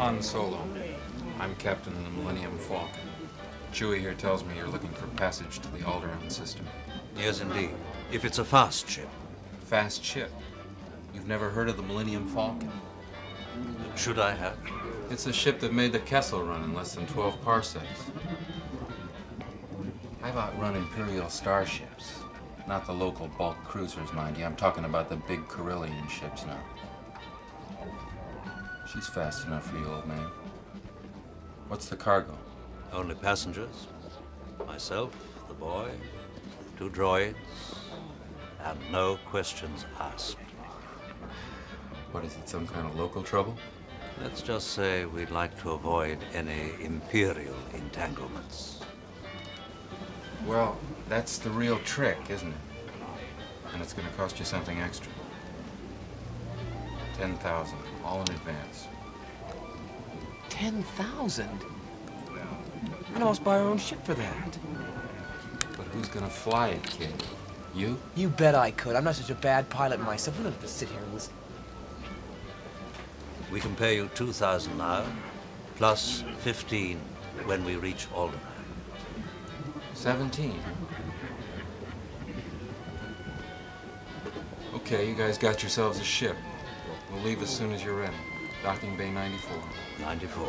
Han Solo. I'm captain of the Millennium Falcon. Chewie here tells me you're looking for passage to the Alderaan system. Yes, indeed. If it's a fast ship. Fast ship? You've never heard of the Millennium Falcon? Should I have? It's a ship that made the Kessel run in less than 12 parsecs. I've outrun Imperial starships. Not the local bulk cruisers, mind you. I'm talking about the big Corellian ships now. She's fast enough for you, old man. What's the cargo? Only passengers. Myself, the boy, two droids, and no questions asked. What is it, some kind of local trouble? Let's just say we'd like to avoid any Imperial entanglements. Well, that's the real trick, isn't it? And it's gonna cost you something extra. 10,000, all in advance. 10,000? I'd almost buy our own ship for that. But who's gonna fly it, kid? You? You bet I could. I'm not such a bad pilot myself. We don't have to sit here and listen. We can pay you 2,000 now, plus 15 when we reach Alderaan. 17. Okay, you guys got yourselves a ship. We'll leave as soon as you're ready. Docking Bay 94. 94.